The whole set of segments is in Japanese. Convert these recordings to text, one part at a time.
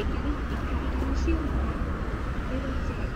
できるって言ってほしいの。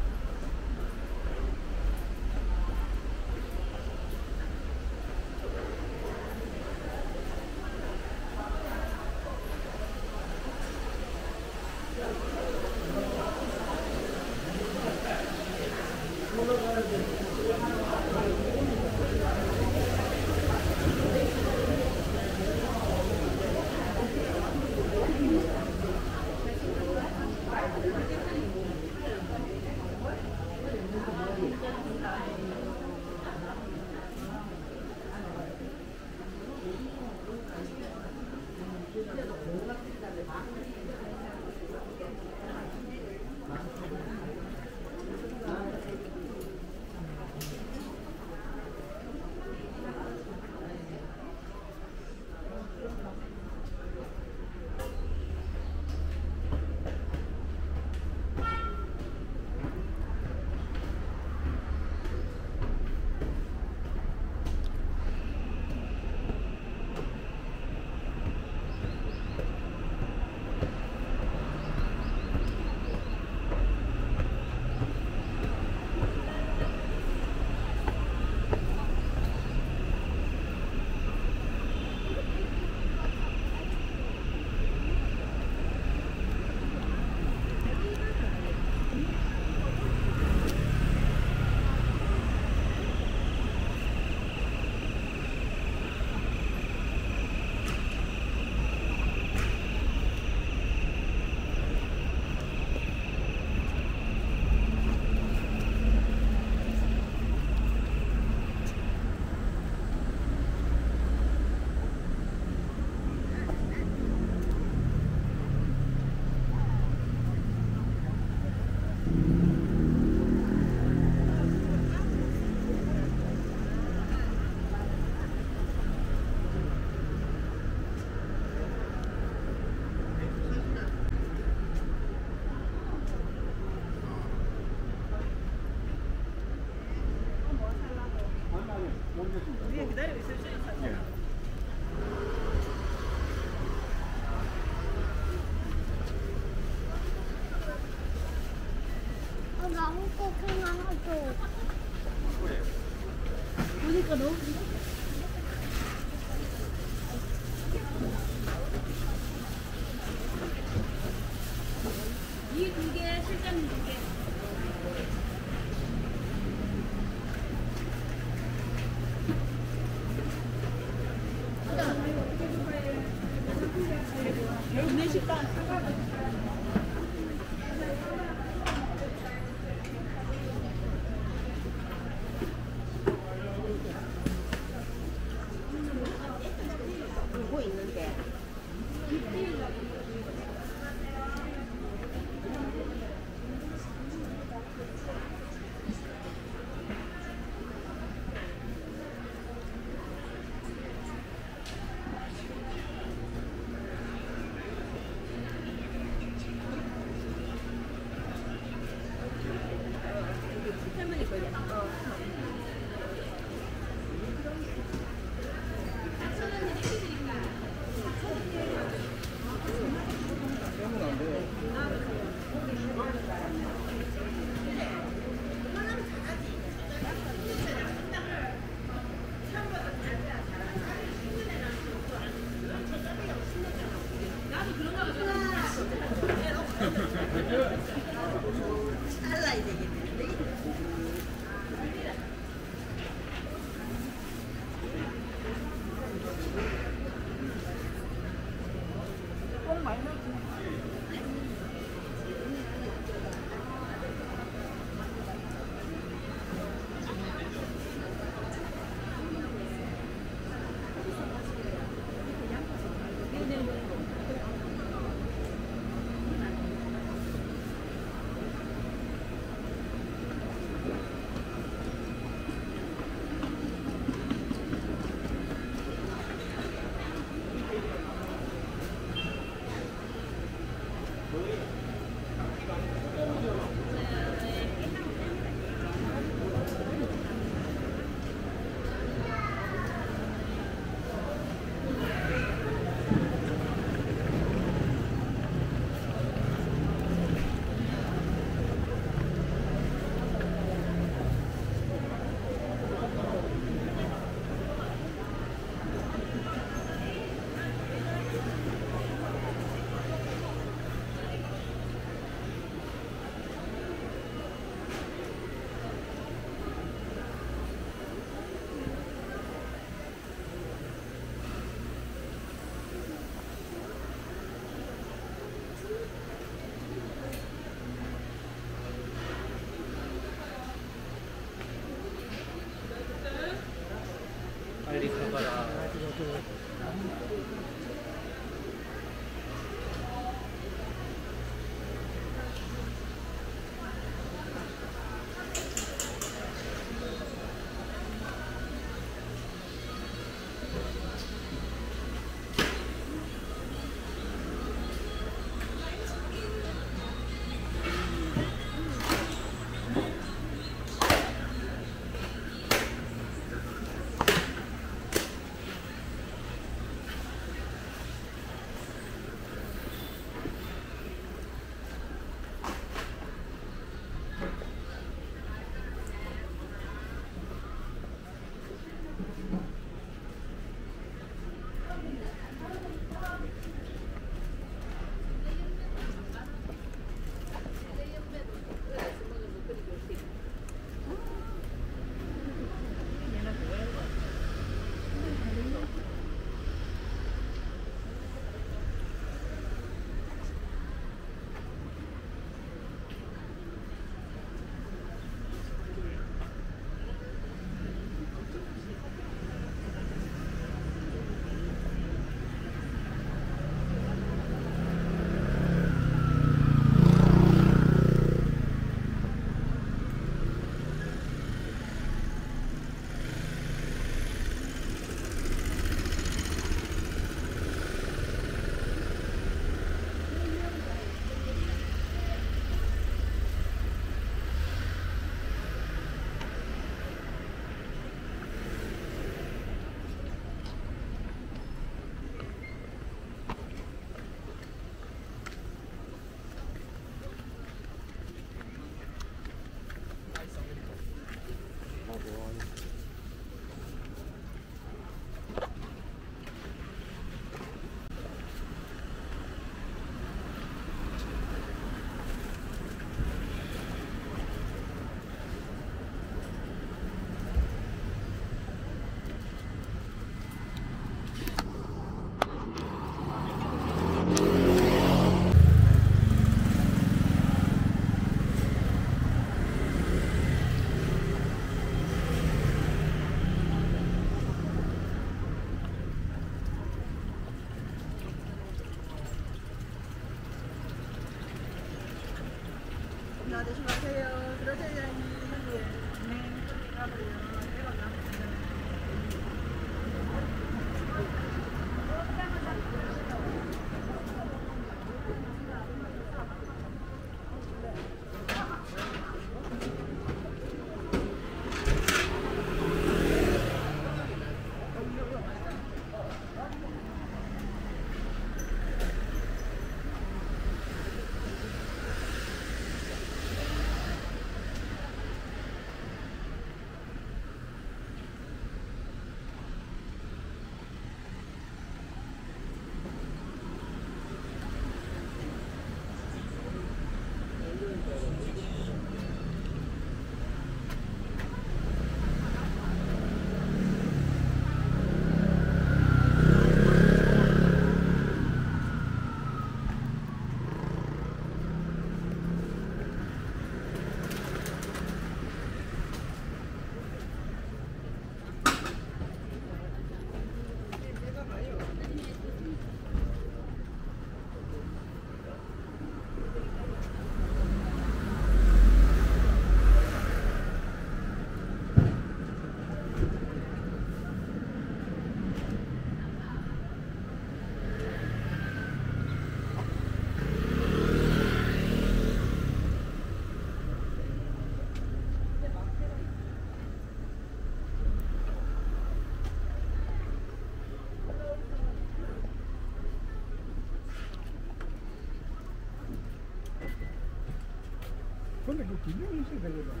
你愿意去北京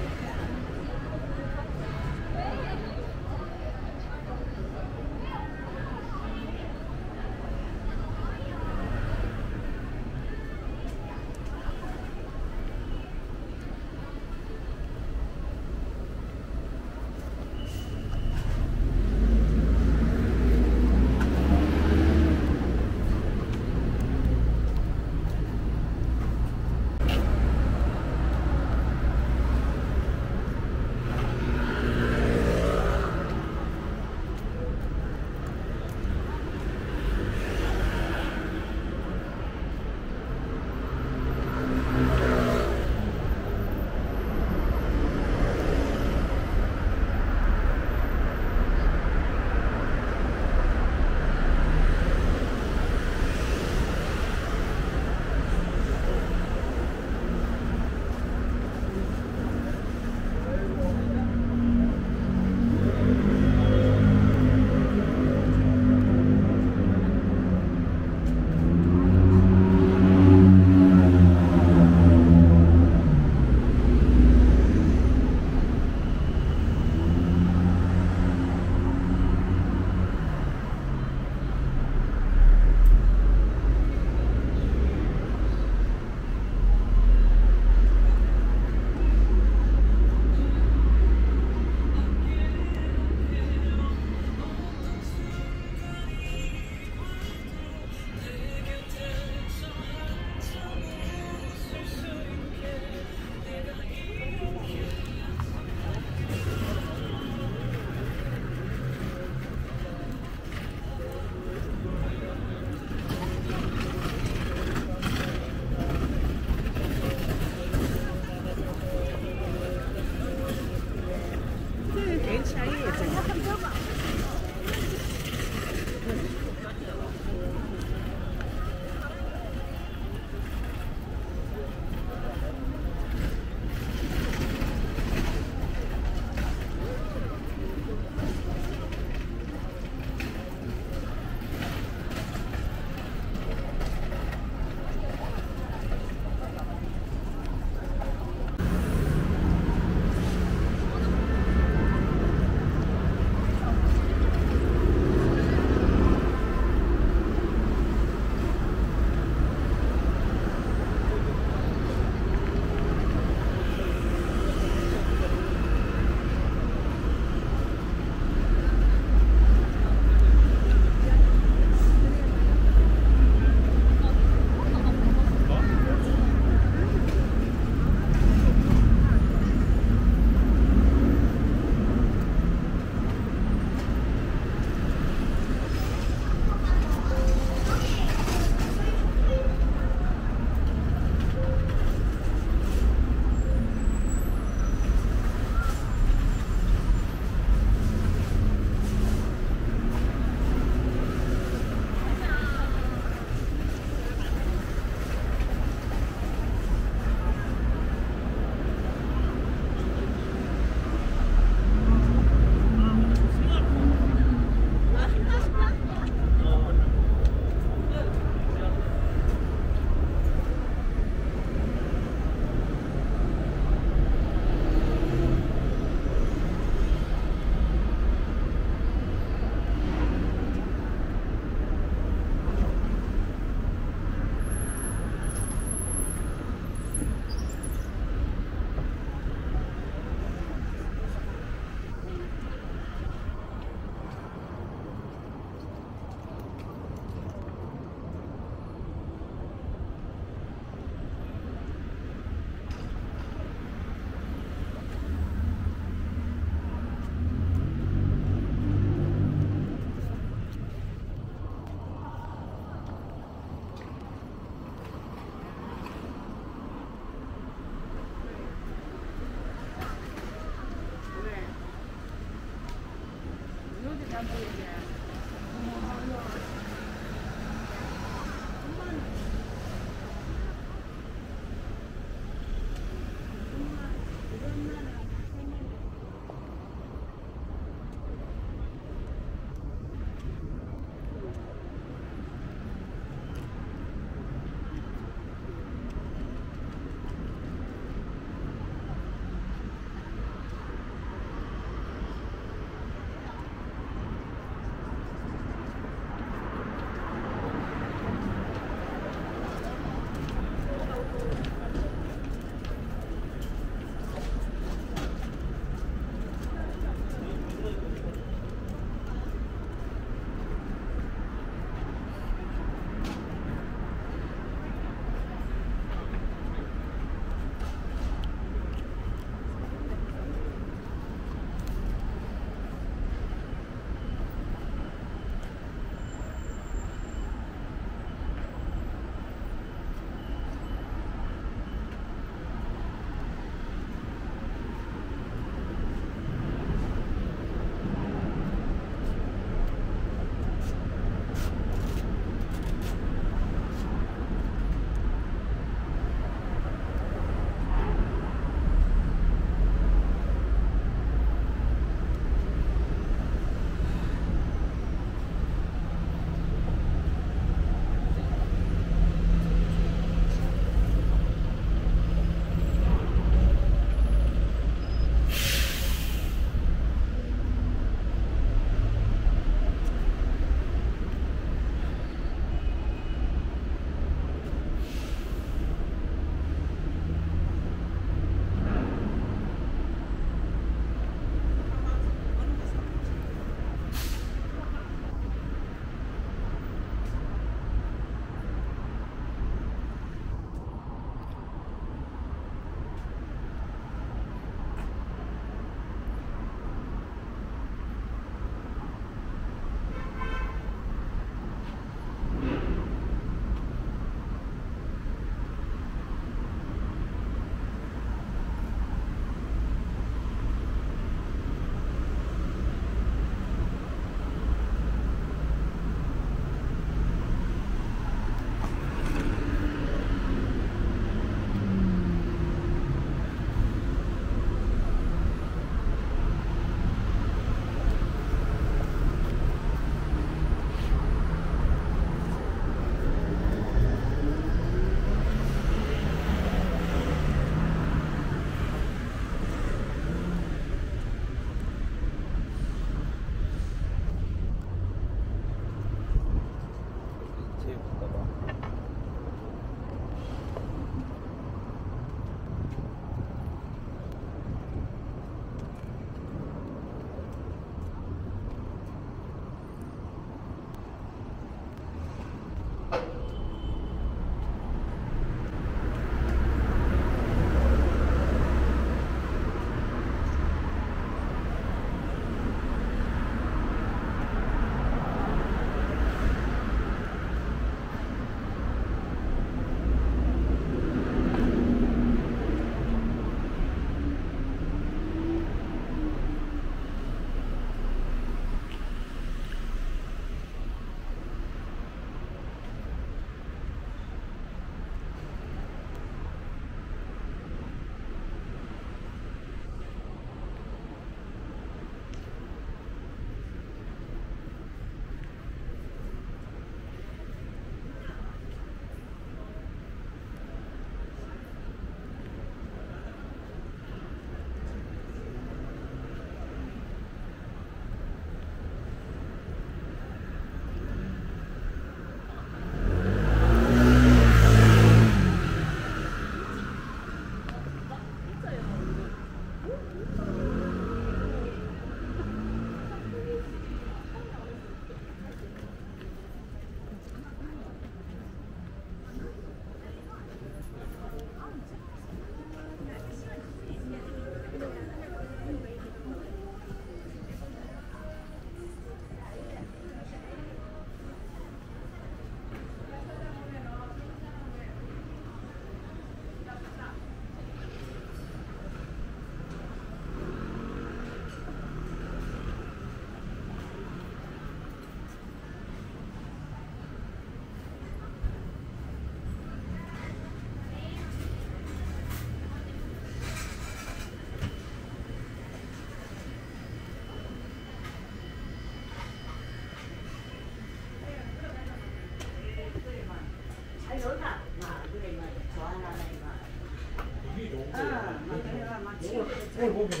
Cái.